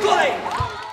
Tutaj!